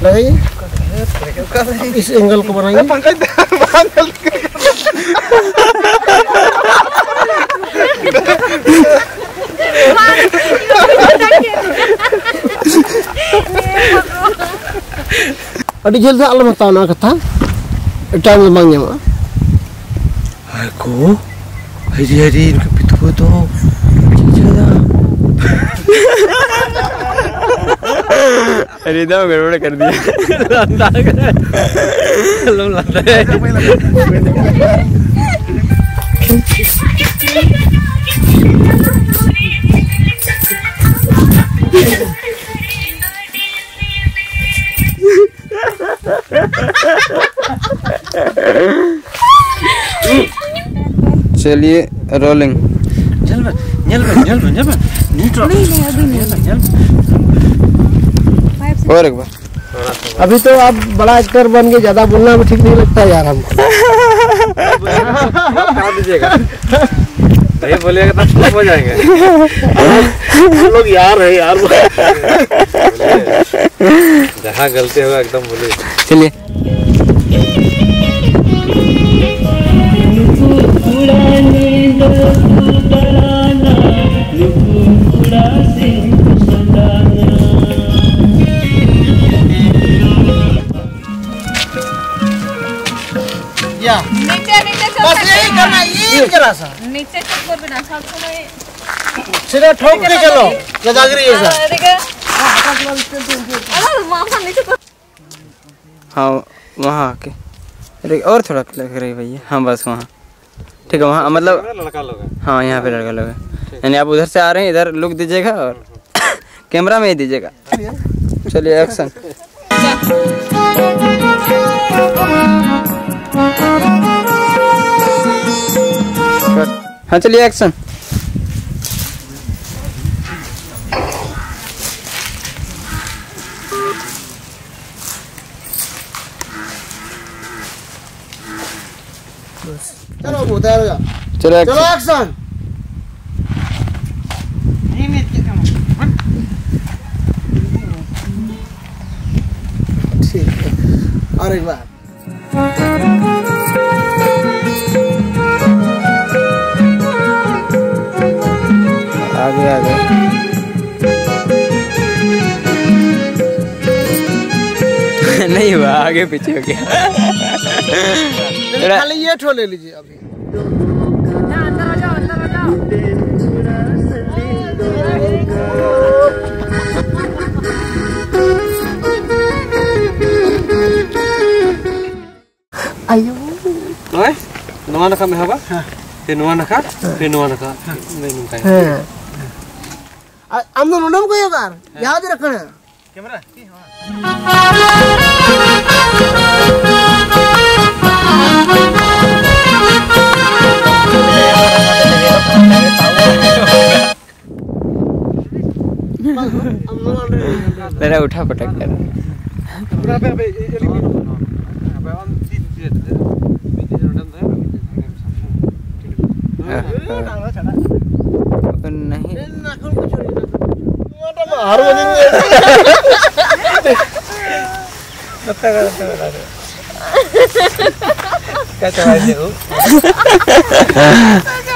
lagi buka lagi isi angle ke mana ini pangkal kata. Eta ang mangnya. Aku. Hari-hari ini kepitu do. अरे दम गड़बड़ कर दिया लंदा lump लंदा चलिए rolling नहीं नहीं अभी नहीं। और एक बार। अभी तो आप बड़ा एक्टर बन के ज़्यादा बोलना भी ठीक नहीं लगता यार हमको। नहीं बोलिएगा तो हो जाएँगे। हम लोग यार है यार। जहाँ गलती होगा एकदम बोलिए। चलिए। या। नीचे नीचे चल बस यही करना ये जरा सा नीचे चल कर बिना सब समय। सीधा ठोक के चलो गदागरी जैसा देखा। अरे मामा नीचे कर हाँ वहाँ आके। अरे और थोड़ा लग रही भैया। हाँ बस वहाँ। ठीक है वहाँ मतलब लड़का लोग हाँ। यहाँ पे लड़का लोग हैं। यानी आप उधर से आ रहे हैं इधर लुक दीजिएगा और कैमरा में ही दीजिएगा। चलिए एक्शन। हाँ चलिए एक्शन चलो वो तैयार हो जाओ चलो चलो एक्शन एक्शन ठीक है। और एक बार। आगे आगे। नहीं हुआ आगे पीछे हो गया। खाली ये ठो ले लीजिए अभी। अंदर आ जाओ अंदर आ जाओ Oi, nuwa naka may haba? Te nuwa naka? Te nuwa naka? नहीं। नुका है। हाँ आ- हम दोनों नाम को ये याद रखना। कैमरा? मेरा उठा पटक कर। 아로니네. 갔다가 갔다가 가래. 갔다가 가야